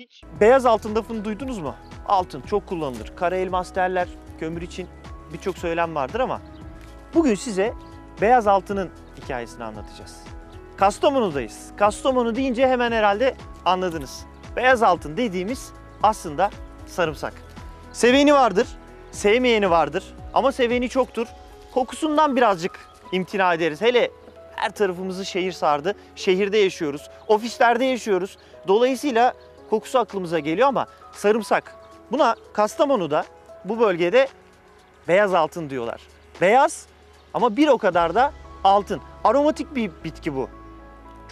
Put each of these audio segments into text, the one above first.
Hiç beyaz altın lafını duydunuz mu? Altın çok kullanılır. Kara elmas derler. Kömür için birçok söylem vardır ama bugün size beyaz altının hikayesini anlatacağız. Kastamonu'dayız. Kastamonu deyince hemen herhalde anladınız. Beyaz altın dediğimiz aslında sarımsak. Seveni vardır, sevmeyeni vardır ama seveni çoktur. Kokusundan birazcık imtina ederiz. Hele her tarafımızı şehir sardı. Şehirde yaşıyoruz, ofislerde yaşıyoruz. Dolayısıyla kokusu aklımıza geliyor ama sarımsak. Buna Kastamonu'da bu bölgede beyaz altın diyorlar. Beyaz ama bir o kadar da altın. Aromatik bir bitki bu.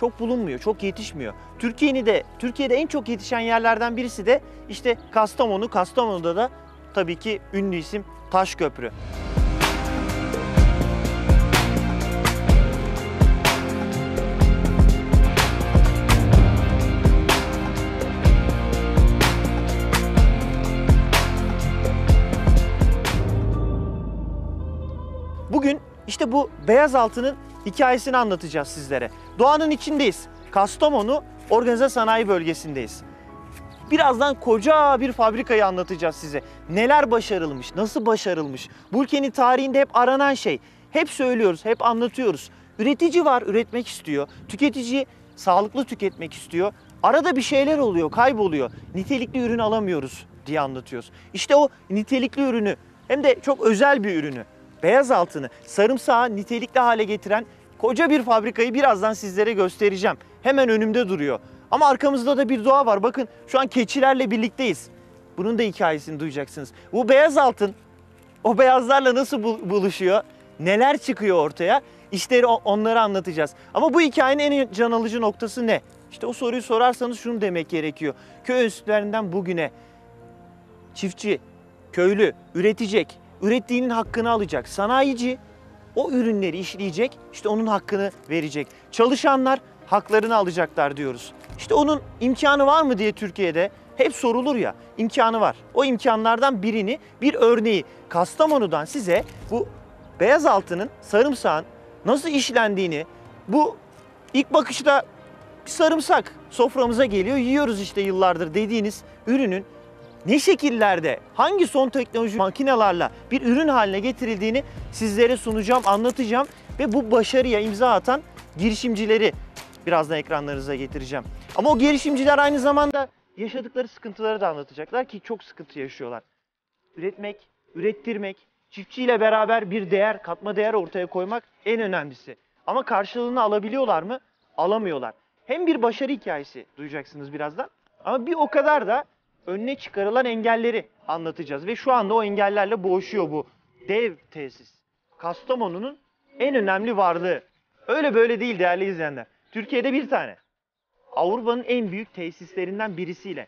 Çok bulunmuyor, çok yetişmiyor. Türkiye'nin de Türkiye'de en çok yetişen yerlerden birisi de işte Kastamonu. Kastamonu'da da tabii ki ünlü isim Taşköprü. İşte bu beyaz altının hikayesini anlatacağız sizlere. Doğanın içindeyiz. Kastamonu Organize Sanayi Bölgesi'ndeyiz. Birazdan koca bir fabrikayı anlatacağız size. Neler başarılmış, nasıl başarılmış. Bu ülkenin tarihinde hep aranan şey. Hep söylüyoruz, hep anlatıyoruz. Üretici var, üretmek istiyor. Tüketici sağlıklı tüketmek istiyor. Arada bir şeyler oluyor, kayboluyor. Nitelikli ürün alamıyoruz diye anlatıyoruz. İşte o nitelikli ürünü hem de çok özel bir ürünü beyaz altını, sarımsağı nitelikli hale getiren koca bir fabrikayı birazdan sizlere göstereceğim. Hemen önümde duruyor. Ama arkamızda da bir doğa var. Bakın şu an keçilerle birlikteyiz. Bunun da hikayesini duyacaksınız. Bu beyaz altın o beyazlarla nasıl bul- buluşuyor? Neler çıkıyor ortaya? İşte o- onları anlatacağız. Ama bu hikayenin en can alıcı noktası ne? İşte o soruyu sorarsanız şunu demek gerekiyor. Köy enstitülerinden bugüne çiftçi, köylü üretecek, ürettiğinin hakkını alacak. Sanayici o ürünleri işleyecek, işte onun hakkını verecek. Çalışanlar haklarını alacaklar diyoruz. İşte onun imkanı var mı diye Türkiye'de hep sorulur ya. imkanı var. O imkanlardan birini, bir örneği Kastamonu'dan size bu beyaz altının, sarımsağın nasıl işlendiğini, bu ilk bakışta bir sarımsak soframıza geliyor, yiyoruz işte yıllardır dediğiniz ürünün ne şekillerde, hangi son teknoloji makinelerle bir ürün haline getirildiğini sizlere sunacağım, anlatacağım ve bu başarıya imza atan girişimcileri birazdan ekranlarınıza getireceğim. Ama o girişimciler aynı zamanda yaşadıkları sıkıntıları da anlatacaklar ki çok sıkıntı yaşıyorlar. Üretmek, ürettirmek, çiftçiyle beraber bir değer, katma değer ortaya koymak en önemlisi. Ama karşılığını alabiliyorlar mı? Alamıyorlar. Hem bir başarı hikayesi duyacaksınız birazdan ama bir o kadar da önüne çıkarılan engelleri anlatacağız. Ve şu anda o engellerle boğuşuyor bu dev tesis. Kastamonu'nun en önemli varlığı. Öyle böyle değil değerli izleyenler. Türkiye'de bir tane. Avrupa'nın en büyük tesislerinden birisiyle.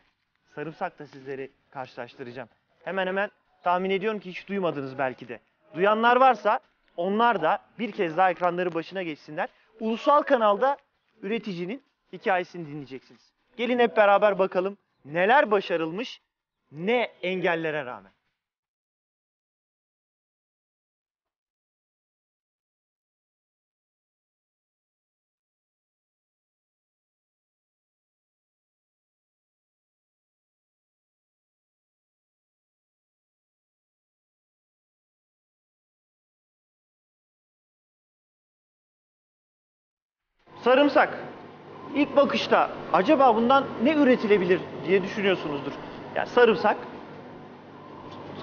Sarımsak'ta sizleri karşılaştıracağım. Hemen hemen tahmin ediyorum ki hiç duymadınız belki de. Duyanlar varsa onlar da bir kez daha ekranları başına geçsinler. Ulusal kanalda üreticinin hikayesini dinleyeceksiniz. Gelin hep beraber bakalım neler başarılmış, ne engellere rağmen. Sarımsak. İlk bakışta acaba bundan ne üretilebilir diye düşünüyorsunuzdur. Yani sarımsak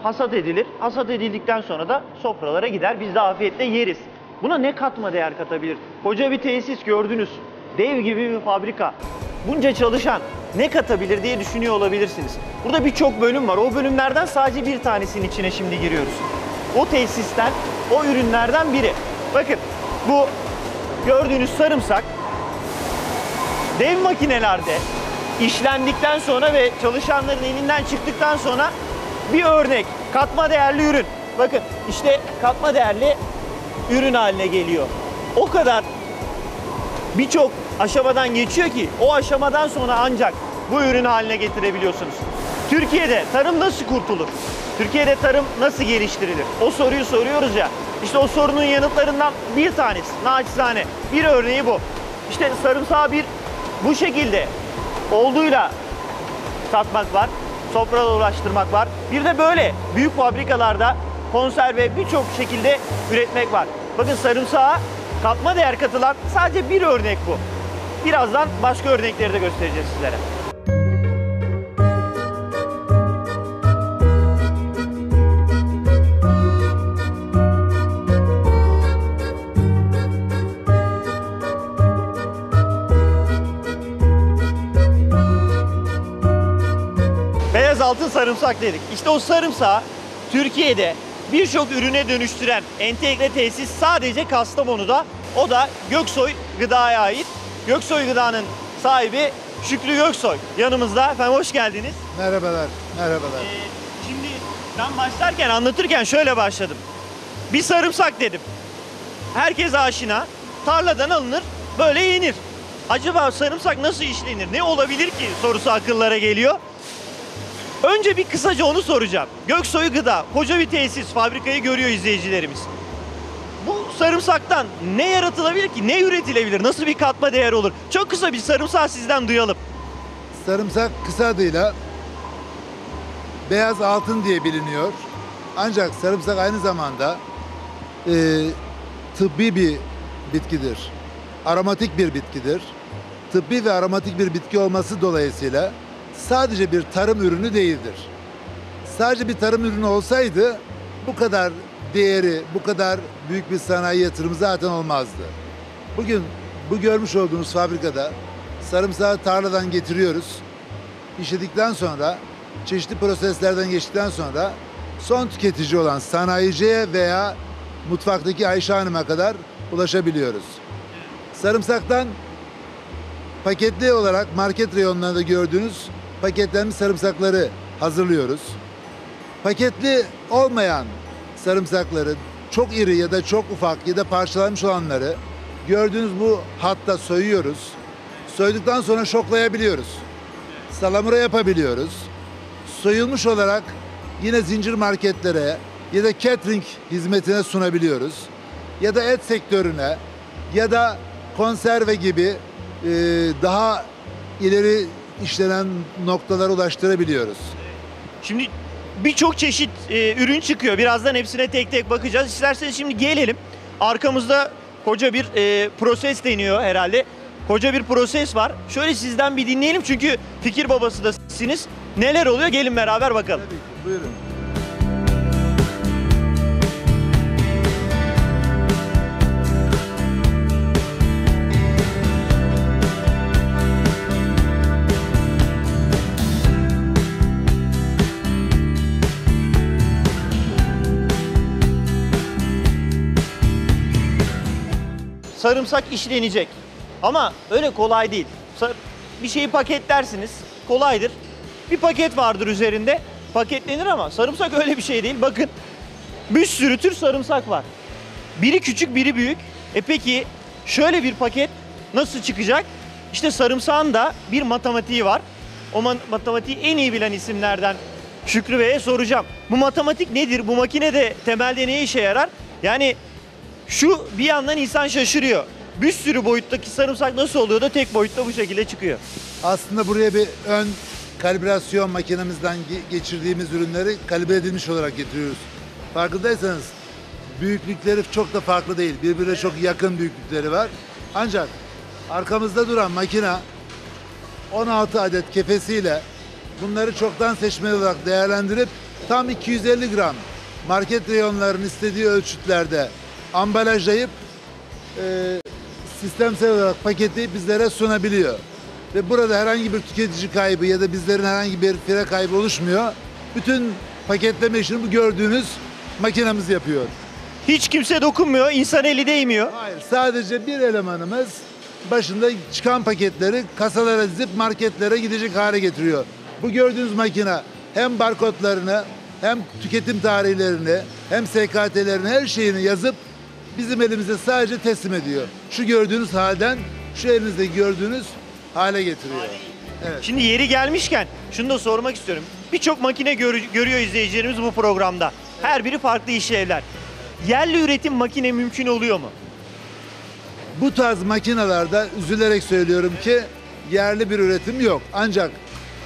hasat edilir. Hasat edildikten sonra da sofralara gider. Biz de afiyetle yeriz. Buna ne katma değer katabilir? Koca bir tesis gördünüz. Dev gibi bir fabrika. Bunca çalışan ne katabilir diye düşünüyor olabilirsiniz. Burada birçok bölüm var. O bölümlerden sadece bir tanesinin içine şimdi giriyoruz. O tesisten, o ürünlerden biri. Bakın bu gördüğünüz sarımsak dev makinelerde işlendikten sonra ve çalışanların elinden çıktıktan sonra bir örnek katma değerli ürün. Bakın işte katma değerli ürün haline geliyor. O kadar birçok aşamadan geçiyor ki o aşamadan sonra ancak bu ürün haline getirebiliyorsunuz. Türkiye'de tarım nasıl kurtulur? Türkiye'de tarım nasıl geliştirilir? O soruyu soruyoruz ya. İşte o sorunun yanıtlarından bir tanesi, naçizane. Bir örneği bu. İşte sarımsağı bir bu şekilde olduğuyla satmak var. Sofrada ulaştırmak var. Bir de böyle büyük fabrikalarda konserve birçok şekilde üretmek var. Bakın sarımsağa katma değer katılan sadece bir örnek bu. Birazdan başka örnekleri de göstereceğiz sizlere. Sarımsak dedik. İşte o sarımsağı Türkiye'de birçok ürüne dönüştüren entegre tesis sadece Kastamonu'da. O da Göksoy Gıda'ya ait. Göksoy Gıda'nın sahibi Şükrü Göksoy. Yanımızda. Efendim hoş geldiniz. Merhabalar, merhabalar. Ee, şimdi ben başlarken anlatırken şöyle başladım. Bir sarımsak dedim. Herkes aşina. Tarladan alınır, böyle yenir. Acaba sarımsak nasıl işlenir? Ne olabilir ki sorusu akıllara geliyor. Önce bir kısaca onu soracağım. Göksoy Gıda, koca bir tesis, fabrikayı görüyor izleyicilerimiz. Bu sarımsaktan ne yaratılabilir ki? Ne üretilebilir? Nasıl bir katma değer olur? Çok kısa bir sarımsak sizden duyalım. Sarımsak kısa adıyla beyaz altın diye biliniyor. Ancak sarımsak aynı zamanda e, tıbbi bir bitkidir. Aromatik bir bitkidir. Tıbbi ve aromatik bir bitki olması dolayısıyla sadece bir tarım ürünü değildir. Sadece bir tarım ürünü olsaydı bu kadar değeri, bu kadar büyük bir sanayi yatırımı zaten olmazdı. Bugün bu görmüş olduğunuz fabrikada sarımsağı tarladan getiriyoruz. İşledikten sonra, çeşitli proseslerden geçtikten sonra son tüketici olan sanayiciye veya mutfaktaki Ayşe Hanım'a kadar ulaşabiliyoruz. Sarımsaktan paketli olarak market reyonlarında gördüğünüz paketlenmiş sarımsakları hazırlıyoruz. Paketli olmayan sarımsakları çok iri ya da çok ufak ya da parçalanmış olanları gördüğünüz bu hatta soyuyoruz. Soyduktan sonra şoklayabiliyoruz. Salamura yapabiliyoruz. Soyulmuş olarak yine zincir marketlere ya da catering hizmetine sunabiliyoruz. Ya da et sektörüne ya da konserve gibi e, daha ileri işlenen noktalara ulaştırabiliyoruz. Şimdi birçok çeşit e, ürün çıkıyor. Birazdan hepsine tek tek bakacağız. İsterseniz şimdi gelelim. Arkamızda koca bir e, proses deniyor herhalde. Koca bir proses var. Şöyle sizden bir dinleyelim çünkü fikir babası da sizsiniz. Neler oluyor? Gelin beraber bakalım. Tabii ki, buyurun. Sarımsak işlenecek. Ama öyle kolay değil. Bir şeyi paketlersiniz. Kolaydır. Bir paket vardır üzerinde. Paketlenir ama sarımsak öyle bir şey değil. Bakın bir sürü tür sarımsak var. Biri küçük, biri büyük. E peki şöyle bir paket nasıl çıkacak? İşte sarımsağın da bir matematiği var. O ma- matematiği en iyi bilen isimlerden Şükrü Bey'e soracağım. Bu matematik nedir? Bu makine de temelde ne işe yarar? Yani şu bir yandan insan şaşırıyor. Bir sürü boyuttaki sarımsak nasıl oluyor da tek boyutta bu şekilde çıkıyor. Aslında buraya bir ön kalibrasyon makinemizden ge- geçirdiğimiz ürünleri kalibre edilmiş olarak getiriyoruz. Farkındaysanız büyüklükleri çok da farklı değil. Birbirine çok yakın büyüklükleri var. Ancak arkamızda duran makina 16 adet kefesiyle bunları çoktan seçmeli olarak değerlendirip tam 250 gram market reyonlarının istediği ölçütlerde ambalajlayıp e, sistemsel olarak paketleyip bizlere sunabiliyor. Ve burada herhangi bir tüketici kaybı ya da bizlerin herhangi bir fire kaybı oluşmuyor. Bütün paketleme işini bu gördüğünüz makinemiz yapıyor. Hiç kimse dokunmuyor, insan eli değmiyor. Hayır, sadece bir elemanımız başında çıkan paketleri kasalara dizip marketlere gidecek hale getiriyor. Bu gördüğünüz makine hem barkodlarını hem tüketim tarihlerini hem SKT'lerini her şeyini yazıp bizim elimize sadece teslim ediyor. Şu gördüğünüz halden şu elinizde gördüğünüz hale getiriyor. Evet. Şimdi yeri gelmişken şunu da sormak istiyorum. Birçok makine gör- görüyor izleyicilerimiz bu programda. Her biri farklı işlevler. Yerli üretim makine mümkün oluyor mu? Bu tarz makinalarda üzülerek söylüyorum ki yerli bir üretim yok. Ancak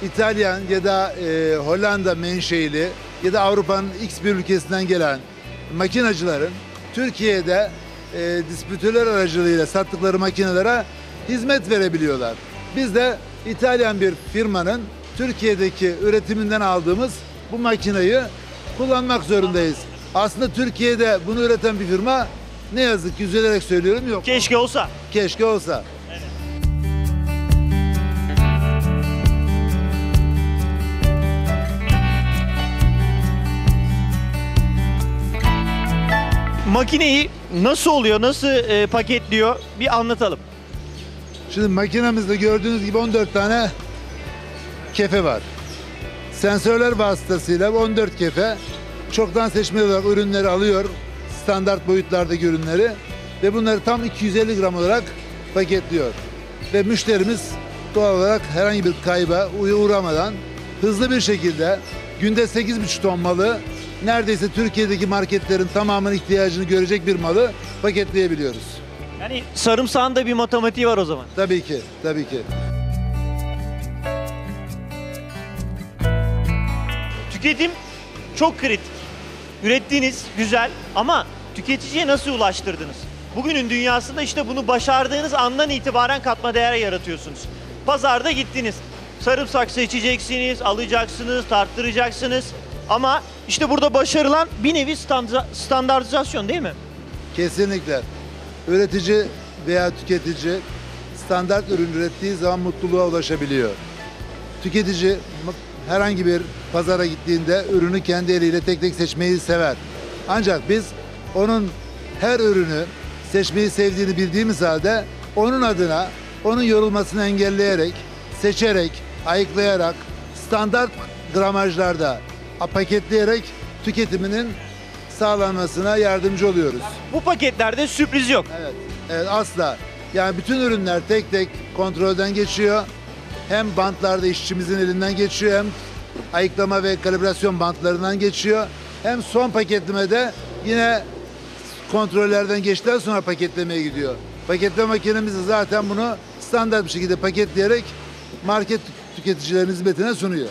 İtalyan ya da e, Hollanda menşeili ya da Avrupa'nın X bir ülkesinden gelen makinacıların Türkiye'de e, distribütörler aracılığıyla sattıkları makinelere hizmet verebiliyorlar. Biz de İtalyan bir firmanın Türkiye'deki üretiminden aldığımız bu makineyi kullanmak zorundayız. Aslında Türkiye'de bunu üreten bir firma ne yazık ki üzülerek söylüyorum yok. Keşke olsa. Keşke olsa. Makineyi nasıl oluyor, nasıl e, paketliyor bir anlatalım. Şimdi makinemizde gördüğünüz gibi 14 tane kefe var. Sensörler vasıtasıyla bu 14 kefe çoktan seçmeli olarak ürünleri alıyor. Standart boyutlardaki ürünleri ve bunları tam 250 gram olarak paketliyor. Ve müşterimiz doğal olarak herhangi bir kayba uğramadan hızlı bir şekilde günde 8,5 ton malı neredeyse Türkiye'deki marketlerin tamamının ihtiyacını görecek bir malı paketleyebiliyoruz. Yani sarımsağın da bir matematiği var o zaman. Tabii ki, tabii ki. Tüketim çok kritik. Ürettiğiniz güzel ama tüketiciye nasıl ulaştırdınız? Bugünün dünyasında işte bunu başardığınız andan itibaren katma değer yaratıyorsunuz. Pazarda gittiniz. Sarımsak seçeceksiniz, alacaksınız, tarttıracaksınız. Ama işte burada başarılan bir nevi standa- standartizasyon değil mi? Kesinlikle. Üretici veya tüketici standart ürün ürettiği zaman mutluluğa ulaşabiliyor. Tüketici herhangi bir pazara gittiğinde ürünü kendi eliyle tek tek seçmeyi sever. Ancak biz onun her ürünü seçmeyi sevdiğini bildiğimiz halde onun adına onun yorulmasını engelleyerek, seçerek, ayıklayarak, standart gramajlarda paketleyerek tüketiminin sağlanmasına yardımcı oluyoruz. Bu paketlerde sürpriz yok. Evet, evet asla. Yani bütün ürünler tek tek kontrolden geçiyor. Hem bantlarda işçimizin elinden geçiyor hem ayıklama ve kalibrasyon bantlarından geçiyor. Hem son paketlemede yine kontrollerden geçtikten sonra paketlemeye gidiyor. Paketleme makinemiz de zaten bunu standart bir şekilde paketleyerek market tüketicilerin hizmetine sunuyor.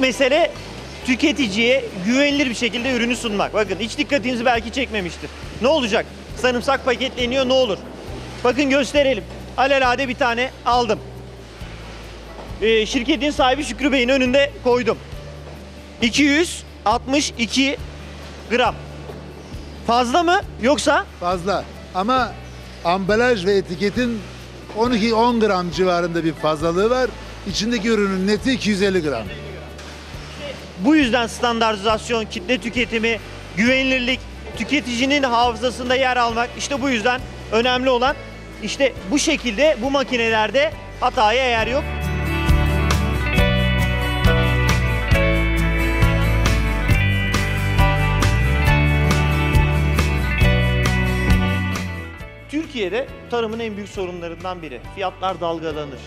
Mesele tüketiciye güvenilir bir şekilde ürünü sunmak. Bakın hiç dikkatinizi belki çekmemiştir. Ne olacak? Sarımsak paketleniyor ne olur? Bakın gösterelim. Alelade bir tane aldım. Ee, şirketin sahibi Şükrü Bey'in önünde koydum. 262 gram. Fazla mı yoksa Fazla. Ama ambalaj ve etiketin 12-10 gram civarında bir fazlalığı var. İçindeki ürünün neti 250 gram. Bu yüzden standartizasyon, kitle tüketimi, güvenilirlik, tüketicinin hafızasında yer almak işte bu yüzden önemli olan işte bu şekilde bu makinelerde hataya yer yok. Türkiye'de tarımın en büyük sorunlarından biri. Fiyatlar dalgalanır.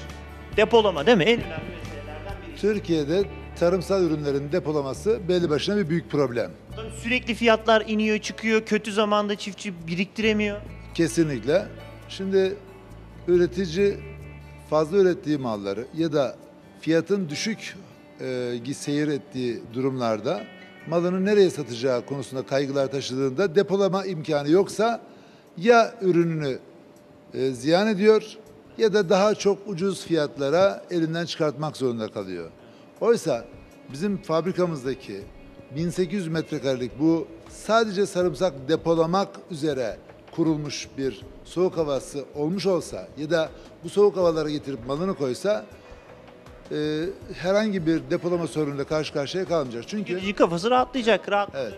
Depolama değil mi? En önemli meselelerden biri. Türkiye'de tarımsal ürünlerin depolaması belli başına bir büyük problem. Sürekli fiyatlar iniyor çıkıyor. Kötü zamanda çiftçi biriktiremiyor. Kesinlikle. Şimdi üretici fazla ürettiği malları ya da fiyatın düşük e, seyir ettiği durumlarda malını nereye satacağı konusunda kaygılar taşıdığında depolama imkanı yoksa ya ürününü e, ziyan ediyor ya da daha çok ucuz fiyatlara elinden çıkartmak zorunda kalıyor. Oysa bizim fabrikamızdaki 1800 metrekarelik bu sadece sarımsak depolamak üzere kurulmuş bir soğuk havası olmuş olsa ya da bu soğuk havalara getirip malını koysa e, herhangi bir depolama sorunuyla karşı karşıya kalmayacak. Çünkü Tüketici kafası rahatlayacak. Rahat. Evet.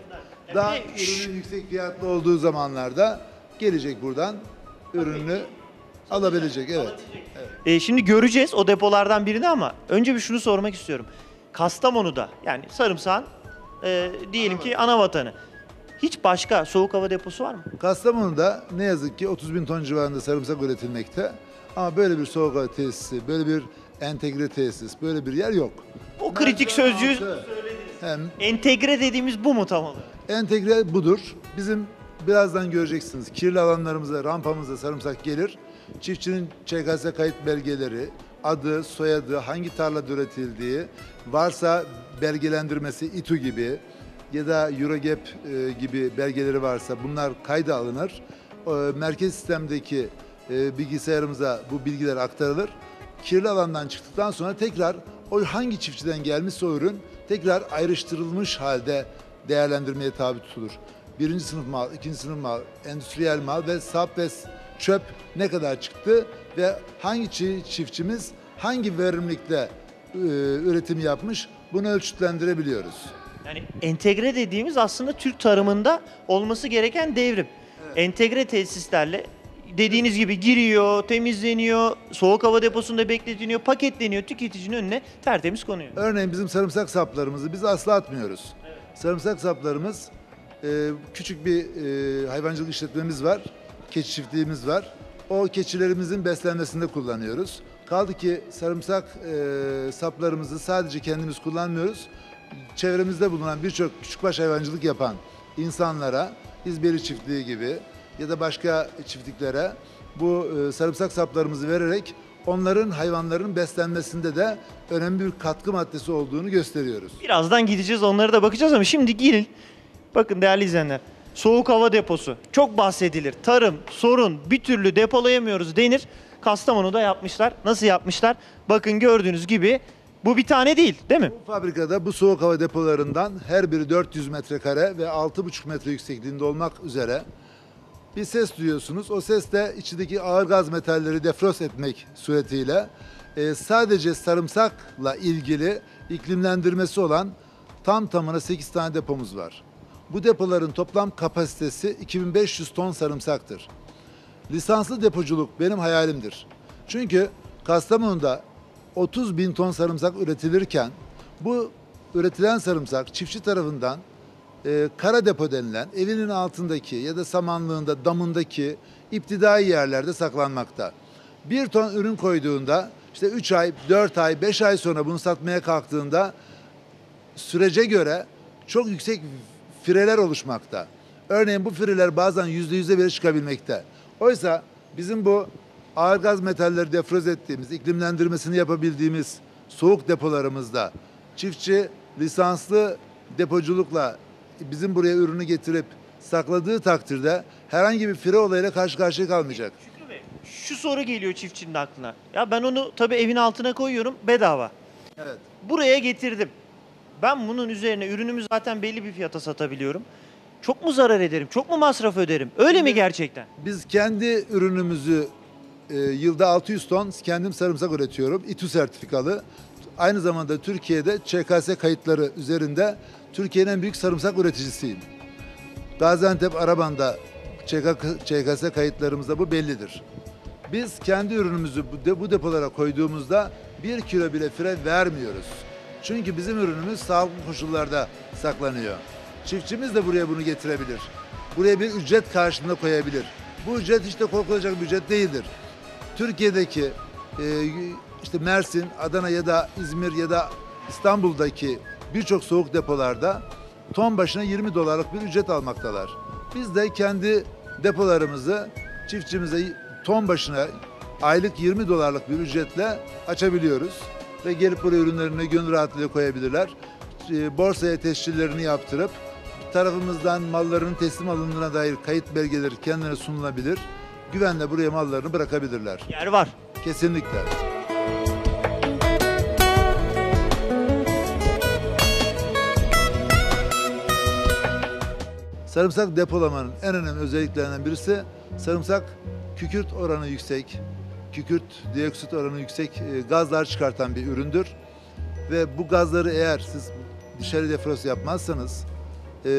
Daha ürünün yüksek fiyatlı olduğu zamanlarda gelecek buradan ürününü alabilecek. Evet. e, şimdi göreceğiz o depolardan birini ama önce bir şunu sormak istiyorum. Kastamonu'da yani sarımsağın e, diyelim ki ana vatanı. Hiç başka soğuk hava deposu var mı? Kastamonu'da ne yazık ki 30 bin ton civarında sarımsak üretilmekte. Ama böyle bir soğuk hava tesisi, böyle bir entegre tesis böyle bir yer yok. O kritik sözcüğü. Hem entegre dediğimiz bu mu tam olarak? entegre budur. Bizim birazdan göreceksiniz. Kirli alanlarımıza, rampamıza sarımsak gelir. Çiftçinin ÇKS kayıt belgeleri, adı, soyadı, hangi tarlada üretildiği, varsa belgelendirmesi İTU gibi ya da Eurogap e, gibi belgeleri varsa bunlar kayda alınır. E, merkez sistemdeki e, bilgisayarımıza bu bilgiler aktarılır. Kirli alandan çıktıktan sonra tekrar o hangi çiftçiden gelmişse o ürün tekrar ayrıştırılmış halde değerlendirmeye tabi tutulur. Birinci sınıf mal, ikinci sınıf mal, endüstriyel mal ve sap ve çöp ne kadar çıktı ve hangi çi- çiftçimiz hangi verimlilikte e, üretim yapmış bunu ölçütlendirebiliyoruz. Yani entegre dediğimiz aslında Türk tarımında olması gereken devrim. Entegre tesislerle dediğiniz gibi giriyor, temizleniyor, soğuk hava deposunda bekletiliyor, paketleniyor, tüketicinin önüne tertemiz konuyor. Örneğin bizim sarımsak saplarımızı biz asla atmıyoruz. Sarımsak saplarımız e, küçük bir e, hayvancılık işletmemiz var. Keçi çiftliğimiz var. O keçilerimizin beslenmesinde kullanıyoruz. Kaldı ki sarımsak e, saplarımızı sadece kendimiz kullanmıyoruz. Çevremizde bulunan birçok küçükbaş hayvancılık yapan insanlara, İzbeli çiftliği gibi ya da başka çiftliklere bu e, sarımsak saplarımızı vererek onların hayvanların beslenmesinde de önemli bir katkı maddesi olduğunu gösteriyoruz. Birazdan gideceğiz onlara da bakacağız ama şimdi gelin. Bakın değerli izleyenler. Soğuk hava deposu. Çok bahsedilir. Tarım, sorun bir türlü depolayamıyoruz denir. Kastamonu'da yapmışlar. Nasıl yapmışlar? Bakın gördüğünüz gibi bu bir tane değil değil mi? Bu fabrikada bu soğuk hava depolarından her biri 400 metrekare ve 6,5 metre yüksekliğinde olmak üzere bir ses duyuyorsunuz. O ses de içindeki ağır gaz metalleri defrost etmek suretiyle e, sadece sarımsakla ilgili iklimlendirmesi olan tam tamına 8 tane depomuz var. Bu depoların toplam kapasitesi 2500 ton sarımsaktır. Lisanslı depoculuk benim hayalimdir. Çünkü Kastamonu'da 30 bin ton sarımsak üretilirken bu üretilen sarımsak çiftçi tarafından e, kara depo denilen evinin altındaki ya da samanlığında damındaki iptidai yerlerde saklanmakta. Bir ton ürün koyduğunda işte 3 ay, 4 ay, 5 ay sonra bunu satmaya kalktığında sürece göre çok yüksek fireler oluşmakta. Örneğin bu fireler bazen yüzde yüze bile çıkabilmekte. Oysa bizim bu ağır gaz metalleri defroz ettiğimiz, iklimlendirmesini yapabildiğimiz soğuk depolarımızda çiftçi lisanslı depoculukla bizim buraya ürünü getirip sakladığı takdirde herhangi bir fire olayıyla karşı karşıya kalmayacak. Şükrü Bey, şu soru geliyor çiftçinin aklına. Ya ben onu tabii evin altına koyuyorum bedava. Evet. Buraya getirdim. Ben bunun üzerine ürünümü zaten belli bir fiyata satabiliyorum. Çok mu zarar ederim? Çok mu masraf öderim? Öyle mi gerçekten? Biz kendi ürünümüzü e, yılda 600 ton kendim sarımsak üretiyorum. İTÜ sertifikalı. Aynı zamanda Türkiye'de ÇKS kayıtları üzerinde Türkiye'nin en büyük sarımsak üreticisiyim. Gaziantep Araban'da ÇK, ÇKS kayıtlarımızda bu bellidir. Biz kendi ürünümüzü bu depolara koyduğumuzda bir kilo bile fire vermiyoruz. Çünkü bizim ürünümüz sağlıklı koşullarda saklanıyor. Çiftçimiz de buraya bunu getirebilir. Buraya bir ücret karşılığında koyabilir. Bu ücret hiç de korkulacak bir ücret değildir. Türkiye'deki e, işte Mersin, Adana ya da İzmir ya da İstanbul'daki birçok soğuk depolarda ton başına 20 dolarlık bir ücret almaktalar. Biz de kendi depolarımızı çiftçimize ton başına aylık 20 dolarlık bir ücretle açabiliyoruz. Ve gelip buraya ürünlerini gönül rahatlığıyla koyabilirler. E, Borsaya tescillerini yaptırıp tarafımızdan mallarının teslim alındığına dair kayıt belgeleri kendilerine sunulabilir. Güvenle buraya mallarını bırakabilirler. Yer var. Kesinlikle. Sarımsak depolamanın en önemli özelliklerinden birisi sarımsak kükürt oranı yüksek, kükürt dioksit oranı yüksek e, gazlar çıkartan bir üründür. Ve bu gazları eğer siz dışarı defrost yapmazsanız, e,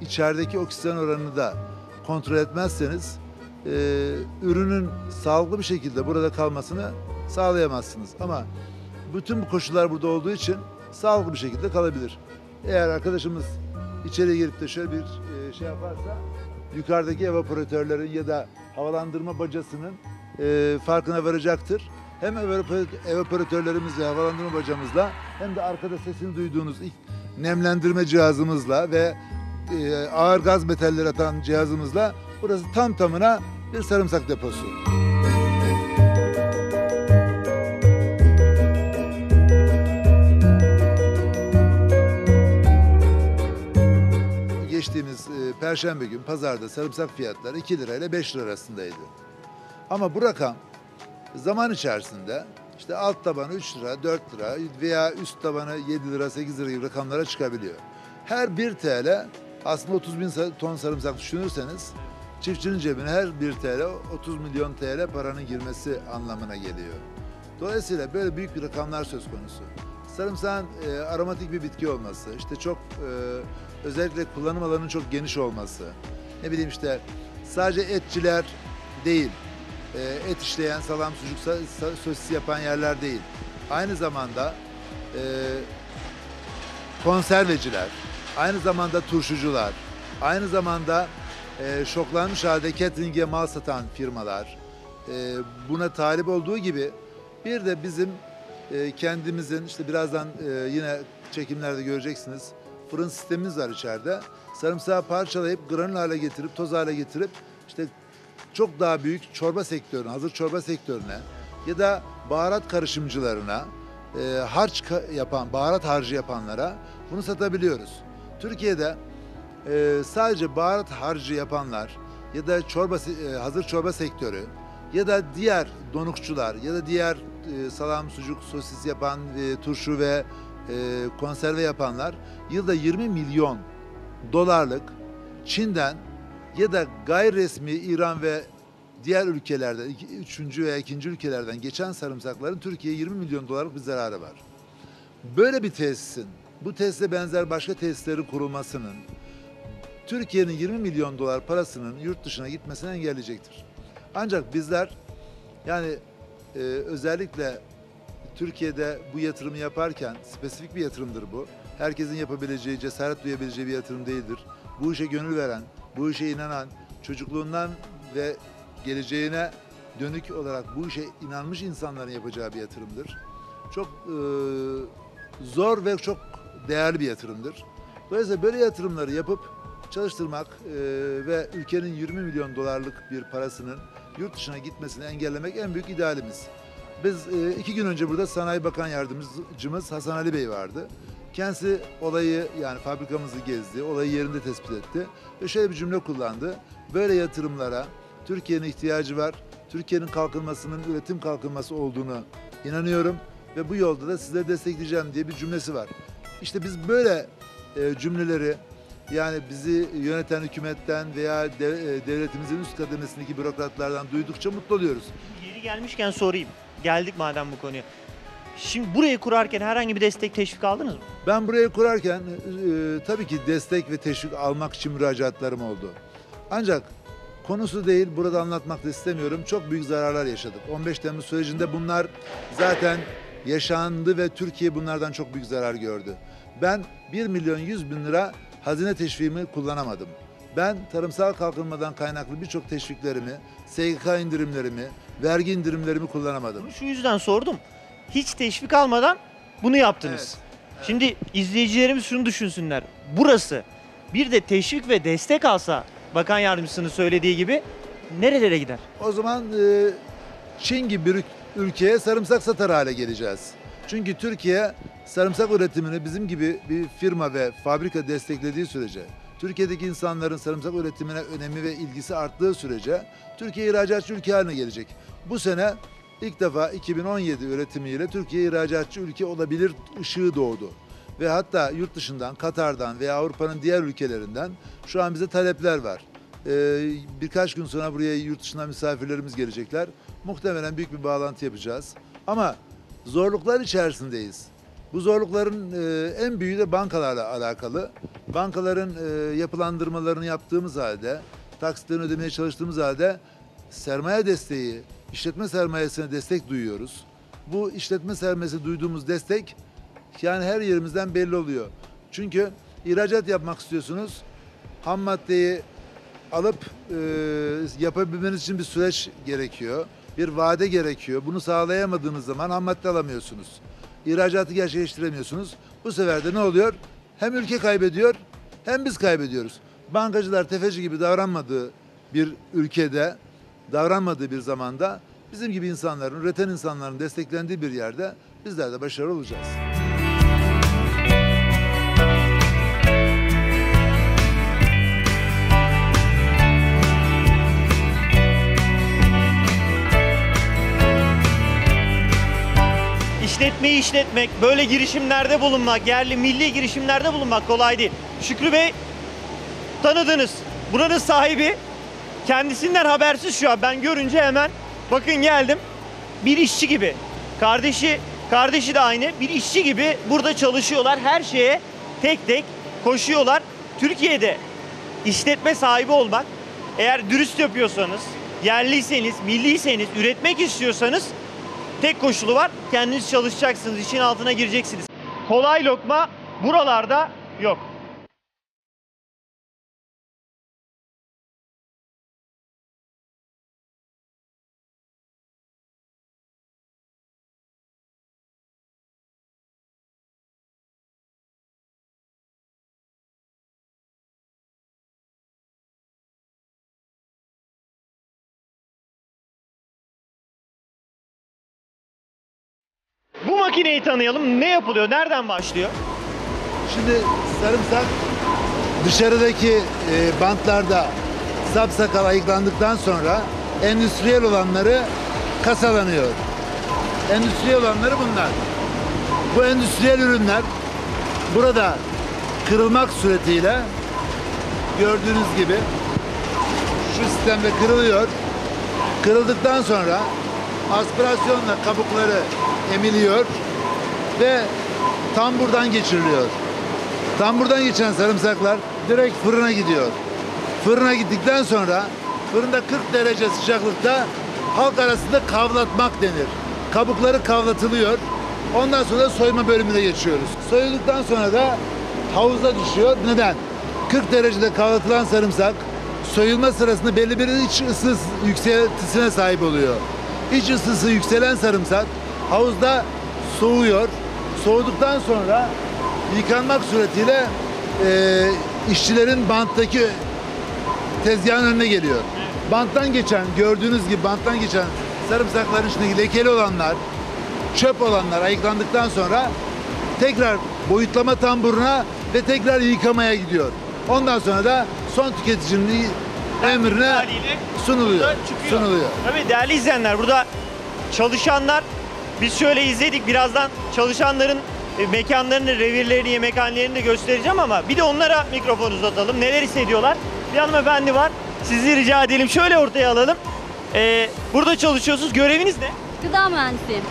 içerideki oksijen oranını da kontrol etmezseniz e, ürünün sağlıklı bir şekilde burada kalmasını sağlayamazsınız. Ama bütün bu koşullar burada olduğu için sağlıklı bir şekilde kalabilir. Eğer arkadaşımız içeri girip de şöyle bir şey yaparsa yukarıdaki evaporatörlerin ya da havalandırma bacasının e, farkına varacaktır. hem ev operatör- ev operatörlerimizle, havalandırma bacamızla hem de arkada sesini duyduğunuz ilk nemlendirme cihazımızla ve e, ağır gaz metalleri atan cihazımızla burası tam tamına bir sarımsak deposu. Geçtiğimiz e, perşembe gün pazarda sarımsak fiyatları 2 lira ile 5 lira arasındaydı. Ama bu rakam zaman içerisinde işte alt tabanı 3 lira, 4 lira veya üst tabanı 7 lira, 8 lira gibi rakamlara çıkabiliyor. Her 1 TL aslında 30 bin ton sarımsak düşünürseniz çiftçinin cebine her 1 TL 30 milyon TL paranın girmesi anlamına geliyor. Dolayısıyla böyle büyük bir rakamlar söz konusu. Sarımsağın e, aromatik bir bitki olması, işte çok e, özellikle kullanım alanının çok geniş olması, ne bileyim işte sadece etçiler değil, e, et işleyen, salam, sucuk, sosis yapan yerler değil. Aynı zamanda e, konserveciler, aynı zamanda turşucular, aynı zamanda e, şoklanmış halde catering'e mal satan firmalar e, buna talip olduğu gibi bir de bizim e, kendimizin işte birazdan e, yine çekimlerde göreceksiniz fırın sistemimiz var içeride. Sarımsağı parçalayıp granül hale getirip toz hale getirip işte çok daha büyük çorba sektörüne, hazır çorba sektörüne ya da baharat karışımcılarına, e, harç yapan, baharat harcı yapanlara bunu satabiliyoruz. Türkiye'de e, sadece baharat harcı yapanlar ya da çorba e, hazır çorba sektörü ya da diğer donukçular ya da diğer e, salam, sucuk, sosis yapan, e, turşu ve e, konserve yapanlar yılda 20 milyon dolarlık Çin'den ya da gayri resmi İran ve diğer ülkelerden, üçüncü veya ikinci ülkelerden geçen sarımsakların Türkiye'ye 20 milyon dolarlık bir zararı var. Böyle bir tesisin, bu tesise benzer başka tesislerin kurulmasının Türkiye'nin 20 milyon dolar parasının yurt dışına gitmesini engelleyecektir. Ancak bizler yani e, özellikle Türkiye'de bu yatırımı yaparken spesifik bir yatırımdır bu. Herkesin yapabileceği, cesaret duyabileceği bir yatırım değildir. Bu işe gönül veren, bu işe inanan, çocukluğundan ve geleceğine dönük olarak bu işe inanmış insanların yapacağı bir yatırımdır. Çok e, zor ve çok değerli bir yatırımdır. Dolayısıyla böyle yatırımları yapıp çalıştırmak e, ve ülkenin 20 milyon dolarlık bir parasının yurt dışına gitmesini engellemek en büyük idealimiz. Biz e, iki gün önce burada Sanayi Bakan Yardımcımız Hasan Ali Bey vardı. Kendisi olayı yani fabrikamızı gezdi, olayı yerinde tespit etti ve şöyle bir cümle kullandı. Böyle yatırımlara Türkiye'nin ihtiyacı var. Türkiye'nin kalkınmasının üretim kalkınması olduğunu inanıyorum ve bu yolda da sizleri destekleyeceğim diye bir cümlesi var. İşte biz böyle e, cümleleri yani bizi yöneten hükümetten veya e, devletimizin üst kademesindeki bürokratlardan duydukça mutlu oluyoruz. Yeri gelmişken sorayım. Geldik madem bu konuya. Şimdi burayı kurarken herhangi bir destek teşvik aldınız mı? Ben burayı kurarken e, tabii ki destek ve teşvik almak için müracaatlarım oldu. Ancak konusu değil, burada anlatmak da istemiyorum. Çok büyük zararlar yaşadık. 15 Temmuz sürecinde bunlar zaten yaşandı ve Türkiye bunlardan çok büyük zarar gördü. Ben 1 milyon 100 bin lira hazine teşviğimi kullanamadım. Ben tarımsal kalkınmadan kaynaklı birçok teşviklerimi, SGK indirimlerimi, vergi indirimlerimi kullanamadım. Şu yüzden sordum. Hiç teşvik almadan bunu yaptınız. Şimdi izleyicilerimiz şunu düşünsünler. Burası bir de teşvik ve destek alsa bakan yardımcısının söylediği gibi nerelere gider? O zaman e, Çin gibi bir ül- ülkeye sarımsak satar hale geleceğiz. Çünkü Türkiye sarımsak üretimini bizim gibi bir firma ve fabrika desteklediği sürece, Türkiye'deki insanların sarımsak üretimine önemi ve ilgisi arttığı sürece Türkiye ihracatçı ülke haline gelecek. Bu sene ilk defa 2017 üretimiyle Türkiye ihracatçı ülke olabilir ışığı doğdu. Ve hatta yurt dışından, Katar'dan veya Avrupa'nın diğer ülkelerinden şu an bize talepler var. Ee, birkaç gün sonra buraya yurt dışından misafirlerimiz gelecekler. Muhtemelen büyük bir bağlantı yapacağız. Ama zorluklar içerisindeyiz. Bu zorlukların e, en büyüğü de bankalarla alakalı. Bankaların e, yapılandırmalarını yaptığımız halde, taksitlerini ödemeye çalıştığımız halde sermaye desteği, işletme sermayesine destek duyuyoruz. Bu işletme sermayesi duyduğumuz destek yani her yerimizden belli oluyor. Çünkü ihracat yapmak istiyorsunuz. Ham maddeyi alıp e, yapabilmeniz için bir süreç gerekiyor. bir vade gerekiyor. Bunu sağlayamadığınız zaman ham madde alamıyorsunuz. İhracatı gerçekleştiremiyorsunuz. Bu sefer de ne oluyor? Hem ülke kaybediyor hem biz kaybediyoruz. Bankacılar tefeci gibi davranmadığı bir ülkede, davranmadığı bir zamanda bizim gibi insanların, üreten insanların desteklendiği bir yerde bizler de başarılı olacağız. İşletmeyi işletmek, böyle girişimlerde bulunmak, yerli milli girişimlerde bulunmak kolay değil. Şükrü Bey tanıdınız. Buranın sahibi kendisinden habersiz şu an. Ben görünce hemen bakın geldim. Bir işçi gibi. Kardeşi kardeşi de aynı. Bir işçi gibi burada çalışıyorlar. Her şeye tek tek koşuyorlar. Türkiye'de işletme sahibi olmak eğer dürüst yapıyorsanız, yerliyseniz, milliyseniz, üretmek istiyorsanız tek koşulu var. Kendiniz çalışacaksınız, işin altına gireceksiniz. Kolay lokma buralarda yok. Makineyi tanıyalım. Ne yapılıyor? Nereden başlıyor? Şimdi sarımsak dışarıdaki e, bantlarda sapsakal ayıklandıktan sonra endüstriyel olanları kasalanıyor. Endüstriyel olanları bunlar. Bu endüstriyel ürünler burada kırılmak suretiyle gördüğünüz gibi şu sistemde kırılıyor. Kırıldıktan sonra aspirasyonla kabukları emiliyor ve tamburdan geçiriliyor. Tamburdan geçen sarımsaklar direkt fırına gidiyor. Fırına gittikten sonra fırında 40 derece sıcaklıkta halk arasında kavlatmak denir. Kabukları kavlatılıyor. Ondan sonra soyma bölümüne geçiyoruz. Soyulduktan sonra da havuza düşüyor. Neden? 40 derecede kavlatılan sarımsak soyulma sırasında belli bir iç ısı yükseltisine sahip oluyor. İç ısısı yükselen sarımsak havuzda soğuyor. Soğuduktan sonra yıkanmak suretiyle e, işçilerin banttaki tezgahın önüne geliyor. Banttan geçen, gördüğünüz gibi banttan geçen sarımsakların içindeki lekeli olanlar, çöp olanlar ayıklandıktan sonra tekrar boyutlama tamburuna ve tekrar yıkamaya gidiyor. Ondan sonra da son tüketicinin emrine sunuluyor. Sunuluyor. Tabii değerli izleyenler burada çalışanlar biz şöyle izledik birazdan çalışanların e, mekanlarını, revirlerini, yemekhanelerini de göstereceğim ama bir de onlara mikrofon uzatalım. Neler hissediyorlar? Bir hanımefendi var. Sizi rica edelim. Şöyle ortaya alalım. Ee, burada çalışıyorsunuz. Göreviniz ne? Gıda mühendisiyim.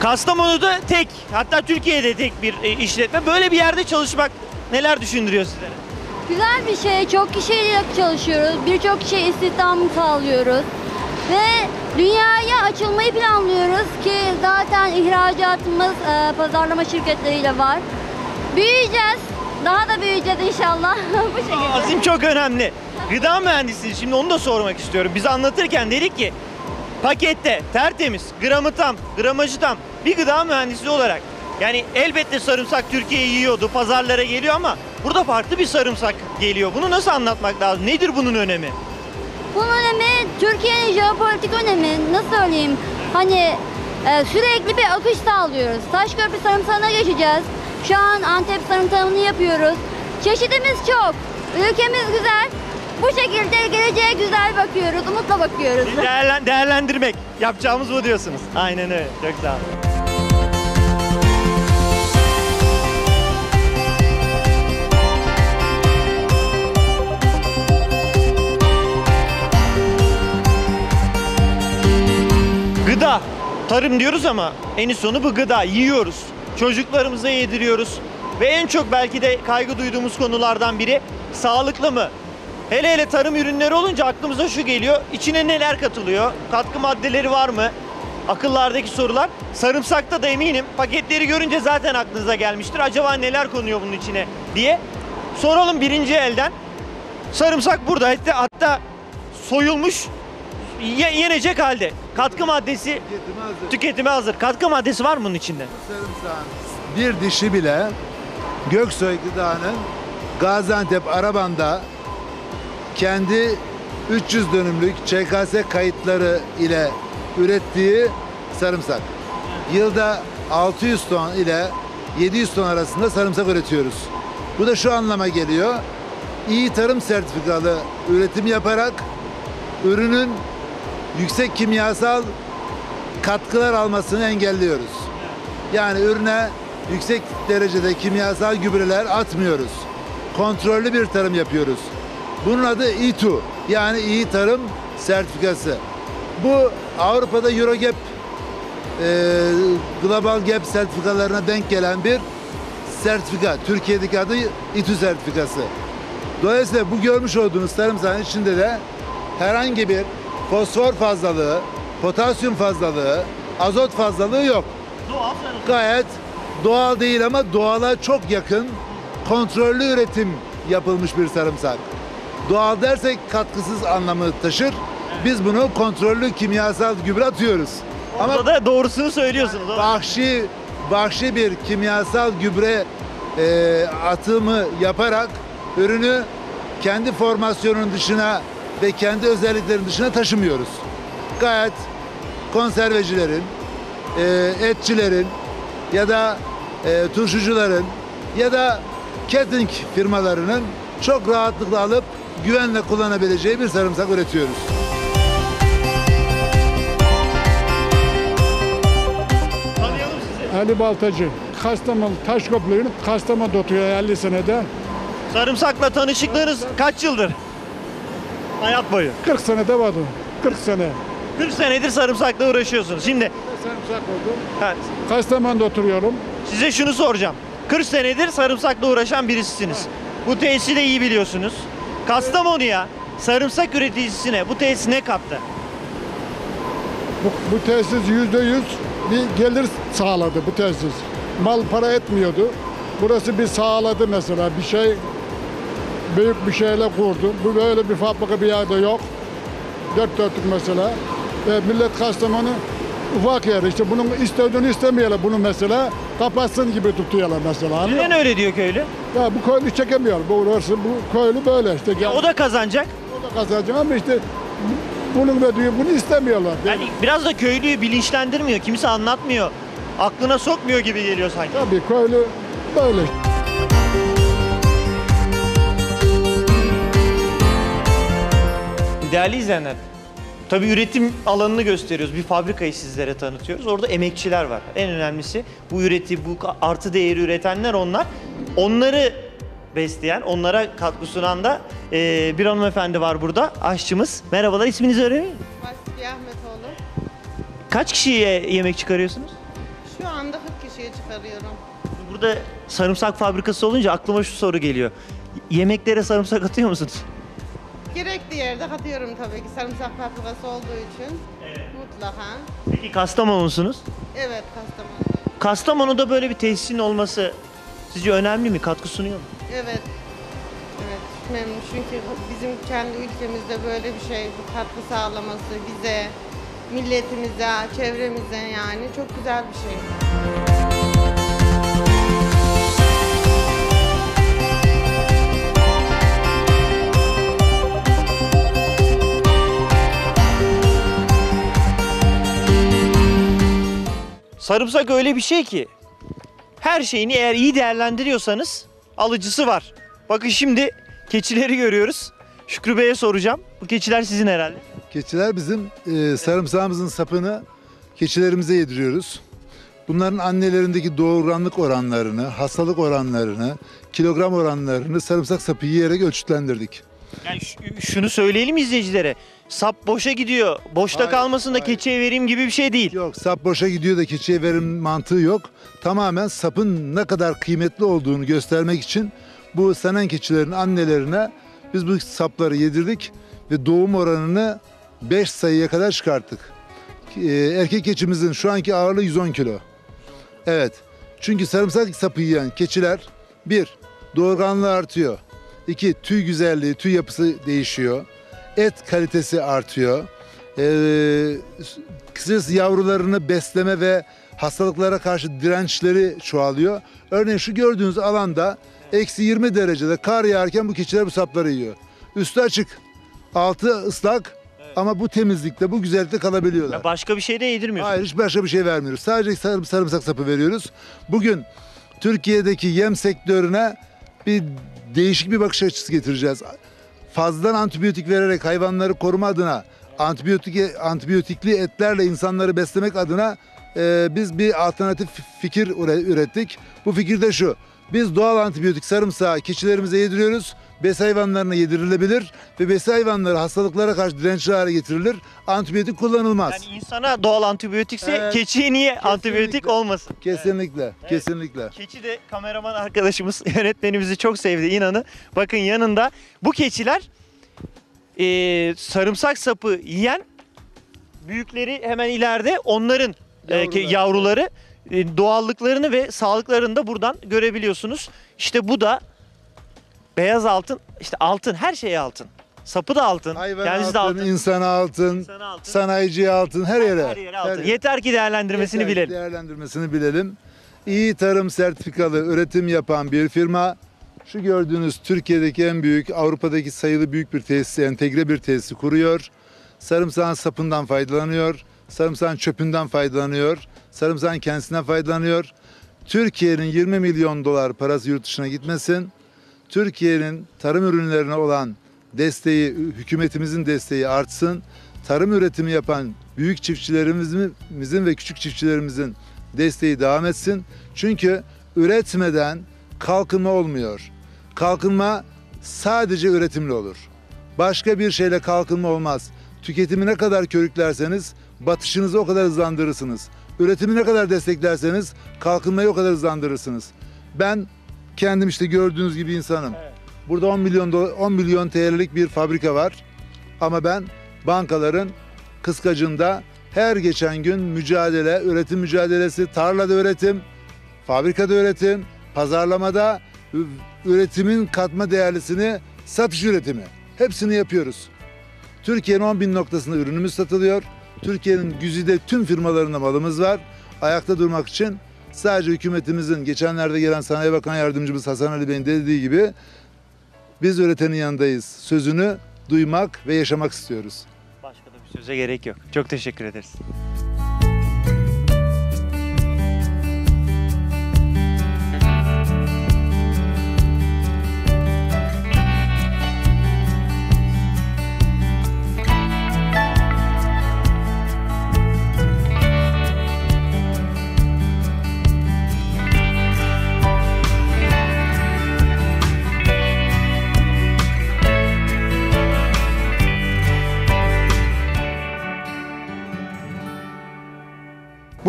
Kastamonu'da tek, hatta Türkiye'de tek bir e, işletme. Böyle bir yerde çalışmak neler düşündürüyor sizlere? Güzel bir şey. Çok kişiyle çalışıyoruz. Birçok kişiye istihdam sağlıyoruz. Ve dünyaya açılmayı planlıyoruz ki zaten ihracatımız e, pazarlama şirketleriyle var. Büyüyeceğiz. Daha da büyüyeceğiz inşallah. Bu şekilde. Azim çok önemli. Gıda mühendisi şimdi onu da sormak istiyorum. Biz anlatırken dedik ki pakette tertemiz, gramı tam, gramajı tam bir gıda mühendisi olarak yani elbette sarımsak Türkiye'yi yiyordu, pazarlara geliyor ama burada farklı bir sarımsak geliyor. Bunu nasıl anlatmak lazım? Nedir bunun önemi? Bunun önemi Türkiye'nin jeopolitik önemi. Nasıl söyleyeyim? Hani e, sürekli bir akış sağlıyoruz. Taşköprü sarımsağına geçeceğiz. Şu an Antep sarımsağını yapıyoruz. Çeşidimiz çok. Ülkemiz güzel. Bu şekilde geleceğe güzel bakıyoruz. Umutla bakıyoruz. Değerlen- değerlendirmek. Yapacağımız bu diyorsunuz. Aynen öyle. Çok sağ olun. Gıda. Tarım diyoruz ama en sonu bu gıda. Yiyoruz. Çocuklarımıza yediriyoruz. Ve en çok belki de kaygı duyduğumuz konulardan biri sağlıklı mı? Hele hele tarım ürünleri olunca aklımıza şu geliyor. İçine neler katılıyor? Katkı maddeleri var mı? Akıllardaki sorular. Sarımsakta da eminim paketleri görünce zaten aklınıza gelmiştir. Acaba neler konuyor bunun içine diye. Soralım birinci elden. Sarımsak burada. Hatta, hatta soyulmuş Ye- yenecek halde. Katkı maddesi Tüketime hazır. tüketime hazır. Katkı maddesi var mı bunun içinde? Sarımsağın bir dişi bile Göksoy Gıda'nın Gaziantep Araban'da kendi 300 dönümlük ÇKS kayıtları ile ürettiği sarımsak. Yılda 600 ton ile 700 ton arasında sarımsak üretiyoruz. Bu da şu anlama geliyor. İyi tarım sertifikalı üretim yaparak ürünün yüksek kimyasal katkılar almasını engelliyoruz. Yani ürüne yüksek derecede kimyasal gübreler atmıyoruz. Kontrollü bir tarım yapıyoruz. Bunun adı İTU yani iyi tarım sertifikası. Bu Avrupa'da Eurogap e, Global Gap sertifikalarına denk gelen bir sertifika. Türkiye'deki adı İTU sertifikası. Dolayısıyla bu görmüş olduğunuz sarımsağın içinde de herhangi bir fosfor fazlalığı, potasyum fazlalığı, azot fazlalığı yok. Doğal. Gayet doğal değil ama doğala çok yakın kontrollü üretim yapılmış bir sarımsak. Doğal dersek katkısız anlamı taşır. Biz bunu kontrollü kimyasal gübre atıyoruz. Ama Ama da doğrusunu söylüyorsunuz. vahşi vahşi bir kimyasal gübre e, atımı yaparak ürünü kendi formasyonun dışına ve kendi özelliklerin dışına taşımıyoruz. Gayet konservecilerin, e, etçilerin ya da e, turşucuların ya da catering firmalarının çok rahatlıkla alıp güvenle kullanabileceği bir sarımsak üretiyoruz. Tanıyalım sizi. Ali Baltacı. Kastamonu Taşköprü'nün Kastamonu'da oturuyor 50 senede. Sarımsakla tanışıklığınız kaç yıldır? Hayat boyu. 40 senede vardı. 40 sene. 40 senedir sarımsakla uğraşıyorsunuz. Şimdi Sarımsak oldu. ha, Kastamonu'da oturuyorum. size şunu soracağım. 40 senedir sarımsakla uğraşan birisisiniz. Bu tesisi de iyi biliyorsunuz. Kastamonu'ya sarımsak üreticisine bu tesis ne kattı? Bu, bu tesis yüzde yüz bir gelir sağladı bu tesis. Mal para etmiyordu. Burası bir sağladı mesela bir şey büyük bir şeyle kurdu. Bu böyle bir fabrika bir yerde yok. Dört dörtlük mesela. Ve millet Kastamonu ufak yer işte bunun istediğini istemiyorlar bunu mesela kapatsın gibi tutuyorlar mesela. anlıyor Neden musun? öyle diyor köylü? Ya bu köylü çekemiyor. Bu orası bu köylü böyle işte. Ya o da kazanacak. o da kazanacak ama işte bunun da diyor bunu istemiyorlar. Yani biraz da köylüyü bilinçlendirmiyor. Kimse anlatmıyor. Aklına sokmuyor gibi geliyor sanki. Tabii köylü böyle. Değerli izleyenler, tabii üretim alanını gösteriyoruz. Bir fabrikayı sizlere tanıtıyoruz. Orada emekçiler var. En önemlisi bu üreti, bu artı değeri üretenler onlar. Onları besleyen, onlara katkı sunan da eee, bir hanımefendi var burada, aşçımız. Merhabalar, isminizi öğreneyim mi? Vasfiye Ahmetoğlu. Kaç kişiye yemek çıkarıyorsunuz? Şu anda 40 kişiye çıkarıyorum. Burada sarımsak fabrikası olunca aklıma şu soru geliyor. Yemeklere sarımsak atıyor musunuz? Gerekli yerde katıyorum tabii ki sarımsak fabrikası olduğu için. Mutlaka. Peki Kastamonu'sunuz? Evet Kastamonu. Kastamonu'da böyle bir tesisin olması sizce önemli mi? Katkı sunuyor mu? Evet. Evet memnun çünkü bizim kendi ülkemizde böyle bir şey bu katkı sağlaması bize, milletimize, çevremize yani çok güzel bir şey. Sarımsak öyle bir şey ki her şeyini eğer iyi değerlendiriyorsanız alıcısı var. Bakın şimdi keçileri görüyoruz. Şükrü Bey'e soracağım. Bu keçiler sizin herhalde. Keçiler bizim e, sarımsağımızın sapını keçilerimize yediriyoruz. Bunların annelerindeki doğuranlık oranlarını, hastalık oranlarını, kilogram oranlarını sarımsak sapı yiyerek ölçütlendirdik. Yani şunu söyleyelim izleyicilere. Sap boşa gidiyor. Boşta Hayır, kalmasın da hayır. keçiye vereyim gibi bir şey değil. Yok sap boşa gidiyor da keçiye verim mantığı yok. Tamamen sapın ne kadar kıymetli olduğunu göstermek için bu sanen keçilerin annelerine biz bu sapları yedirdik ve doğum oranını 5 sayıya kadar çıkarttık. Ee, erkek keçimizin şu anki ağırlığı 110 kilo. Evet. Çünkü sarımsak sapı yiyen keçiler bir doğurganlığı artıyor. İki tüy güzelliği, tüy yapısı değişiyor. Et kalitesi artıyor. Ee, kısacası yavrularını besleme ve hastalıklara karşı dirençleri çoğalıyor. Örneğin şu gördüğünüz alanda eksi 20 derecede kar yağarken bu keçiler bu sapları yiyor. Üstü açık, altı ıslak ama bu temizlikte, bu güzellikte kalabiliyorlar. Ya başka bir şey de yedirmiyorsun. Hayır hiç başka bir şey vermiyoruz. Sadece sarım, sarımsak sapı veriyoruz. Bugün Türkiye'deki yem sektörüne bir değişik bir bakış açısı getireceğiz. Fazladan antibiyotik vererek hayvanları koruma adına antibiyotik antibiyotikli etlerle insanları beslemek adına e, biz bir alternatif fikir üre- ürettik. Bu fikir de şu. Biz doğal antibiyotik sarımsağı keçilerimize yediriyoruz. Bes hayvanlarına yedirilebilir ve bes hayvanları hastalıklara karşı dirençli hale getirilir. Antibiyotik kullanılmaz. Yani insana doğal antibiyotikse Evet, keçiye niye antibiyotik kesinlikle. olmasın? Kesinlikle, kesinlikle. Keçi de kameraman arkadaşımız, yönetmenimizi çok sevdi inanı. Bakın yanında bu keçiler eee, sarımsak sapı yiyen büyükleri hemen ileride onların e, yavruları e, doğallıklarını ve sağlıklarını da buradan görebiliyorsunuz. İşte bu da beyaz altın, işte altın her şey altın. Sapı da altın, Hayvan kendisi de altın, altın. insana altın, altın. sanayiciye altın, her yere. Her yere altın. Yeter ki değerlendirmesini Yeter ki bilelim. Değerlendirmesini bilelim. İyi tarım sertifikalı üretim yapan bir firma. Şu gördüğünüz Türkiye'deki en büyük, Avrupa'daki sayılı büyük bir tesisi, entegre bir tesisi kuruyor. Sarımsağın sapından faydalanıyor. Sarımsağın çöpünden faydalanıyor. Sarımsağın kendisinden faydalanıyor. Türkiye'nin 20 milyon dolar parası yurt dışına gitmesin. Türkiye'nin tarım ürünlerine olan desteği, hükümetimizin desteği artsın. Tarım üretimi yapan büyük çiftçilerimizin ve küçük çiftçilerimizin desteği devam etsin. Çünkü üretmeden kalkınma olmuyor. Kalkınma sadece üretimle olur. Başka bir şeyle kalkınma olmaz. Tüketimi ne kadar körüklerseniz batışınızı o kadar hızlandırırsınız. Üretimi ne kadar desteklerseniz kalkınmayı o kadar hızlandırırsınız. Ben kendim işte gördüğünüz gibi insanım. Burada 10 milyon dola- 10 milyon TL'lik bir fabrika var. Ama ben bankaların kıskacında her geçen gün mücadele, üretim mücadelesi, tarlada üretim, fabrikada üretim, pazarlamada üretimin katma değerlisini satış üretimi. Hepsini yapıyoruz. Türkiye'nin 10 bin noktasında ürünümüz satılıyor. Türkiye'nin güzide tüm firmalarında malımız var. Ayakta durmak için sadece hükümetimizin geçenlerde gelen Sanayi Bakan Yardımcımız Hasan Ali Bey'in dediği gibi biz üretenin yanındayız. Sözünü duymak ve yaşamak istiyoruz. Başka da bir söze gerek yok. Çok teşekkür ederiz.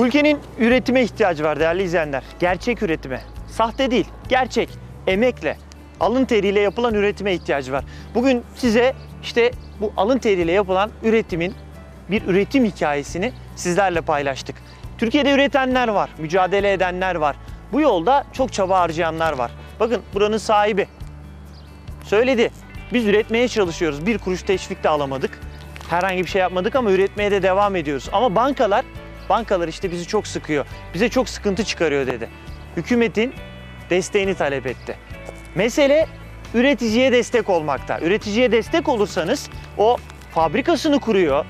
Ülkenin üretime ihtiyacı var değerli izleyenler. Gerçek üretime. Sahte değil, gerçek. Emekle, alın teriyle yapılan üretime ihtiyacı var. Bugün size işte bu alın teriyle yapılan üretimin bir üretim hikayesini sizlerle paylaştık. Türkiye'de üretenler var, mücadele edenler var. Bu yolda çok çaba harcayanlar var. Bakın buranın sahibi söyledi. Biz üretmeye çalışıyoruz. Bir kuruş teşvik de alamadık. Herhangi bir şey yapmadık ama üretmeye de devam ediyoruz. Ama bankalar, bankalar işte bizi çok sıkıyor. Bize çok sıkıntı çıkarıyor dedi. Hükümetin desteğini talep etti. Mesele üreticiye destek olmakta. Üreticiye destek olursanız o fabrikasını kuruyor,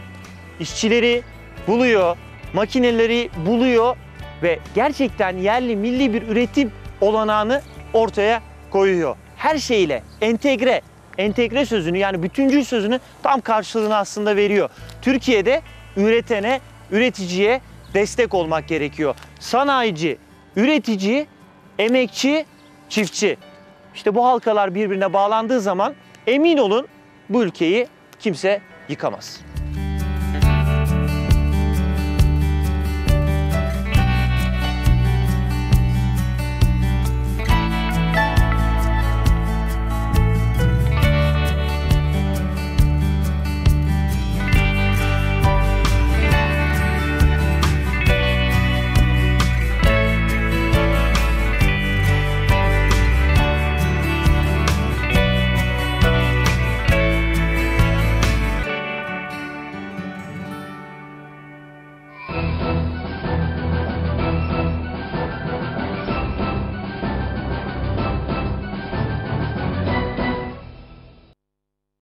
işçileri buluyor, makineleri buluyor ve gerçekten yerli milli bir üretim olanağını ortaya koyuyor. Her şeyle entegre, entegre sözünü yani bütüncül sözünü tam karşılığını aslında veriyor. Türkiye'de üretene, üreticiye destek olmak gerekiyor. Sanayici, üretici, emekçi, çiftçi. İşte bu halkalar birbirine bağlandığı zaman emin olun bu ülkeyi kimse yıkamaz.